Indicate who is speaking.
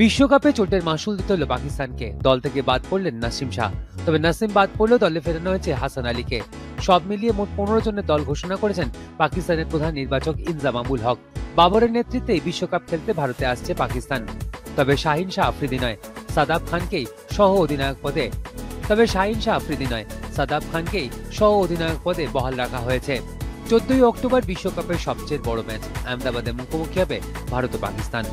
Speaker 1: বিশ্বকাপে চোটের মাসুল দিতে হলো পাকিস্তানকে। দল থেকে বাদ পড়লেন নাসিম শাহ। তবে নাসিম বাদ পড়লেও দলে ফেরানো হয়েছে হাসান আলীকে। সব মিলিয়ে মোট পনেরো জনের দল ঘোষণা করেছেন পাকিস্তানের প্রধান নির্বাচক ইনজামামুল হক। বাবরের নেতৃত্বে বিশ্বকাপ খেলতে ভারতে আসছে পাকিস্তান। তবে শাহিন শাহ আফ্রিদি নয়, সাদাব খানকেই সহ অধিনায়ক পদে। তবে শাহিন শাহ আফ্রিদি নয়, সাদাব খানকেই সহ অধিনায়ক পদে বহাল রাখা হয়েছে। চোদ্দই অক্টোবর বিশ্বকাপের সবচেয়ে বড় ম্যাচ। আহমেদাবাদে মুখোমুখি হবে ভারত ও পাকিস্তান।